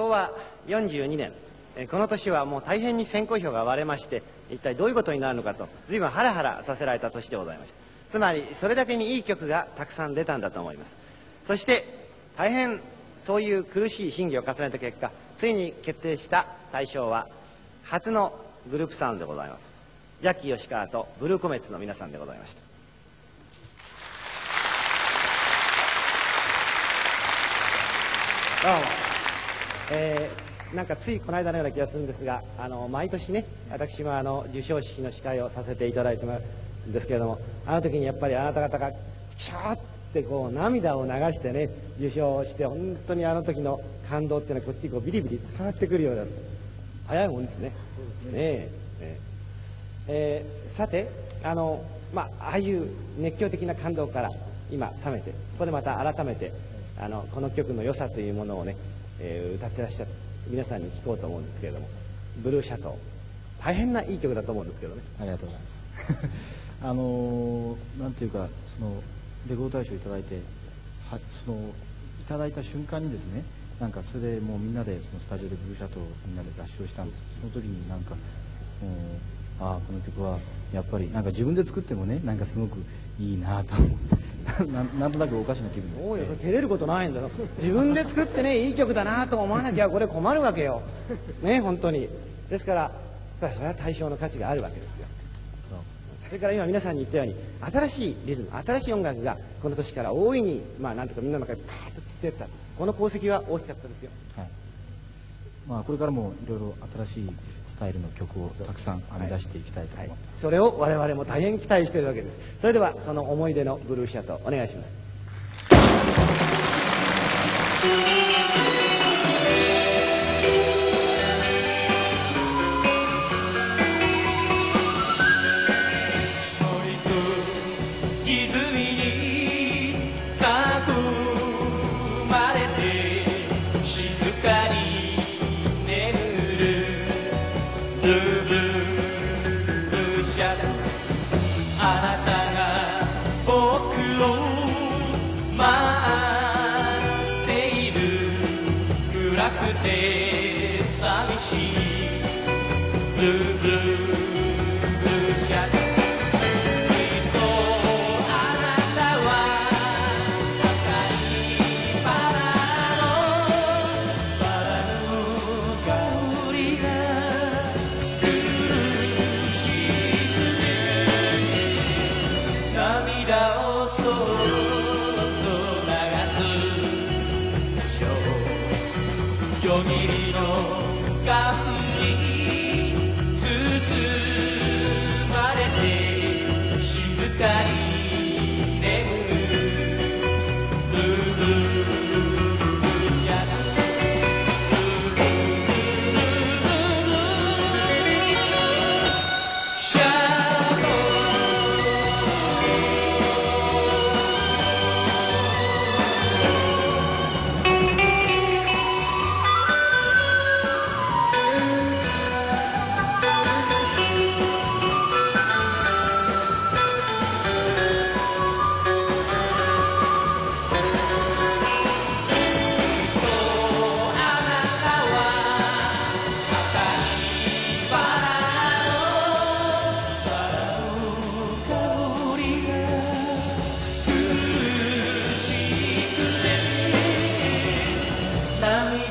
昭和42年。この年はもう大変に選考票が割れまして一体どういうことになるのかと随分ハラハラさせられた年でございました。つまりそれだけにいい曲がたくさん出たんだと思います。そして大変そういう苦しい審議を重ねた結果ついに決定した大賞は初のグループサウンドでございます。ジャッキー吉川とブルーコメッツの皆さんでございました。どうも。えー、なんかついこの間のような気がするんですがあの毎年ね私もあの授賞式の司会をさせていただいてるんですけれどもあの時にやっぱりあなた方がキャーってこう涙を流してね受賞して本当にあの時の感動っていうのはこっちにこうビリビリ伝わってくるような早いもんですね。ねえええー、さてあの、まあ、ああいう熱狂的な感動から今冷めてここでまた改めてあのこの曲の良さというものをねえー、歌ってらっしゃる皆さんに聞こうと思うんですけれども「ブルーシャトー」大変ないい曲だと思うんですけどね。ありがとうございます。あのー、ていうかそのレコード大賞いただいてはそのいただいた瞬間にですねなんかそれでもうみんなでそのスタジオでブルーシャトーをみんなで合唱したんです。その時になんかああこの曲はやっぱりなんか自分で作ってもねなんかすごくいいなと思って。ななんとなくおかしな気分でおいよ照れることないんだよ。自分で作ってねいい曲だなと思わなきゃこれ困るわけよ。ね本当に。ですからそれは対象の価値があるわけですよ。それから今皆さんに言ったように新しいリズム新しい音楽がこの年から大いにまあなんとかみんなの中にパーッと散っていった。この功績は大きかったですよ、はいまあ、これからもいろいろ新しいスタイルの曲をたくさん編み出していきたいと思います、はい、それを我々も大変期待しているわけです。それではその思い出のブルーシアトお願いします。くて寂しい。ブルーブルーブルー夜霧の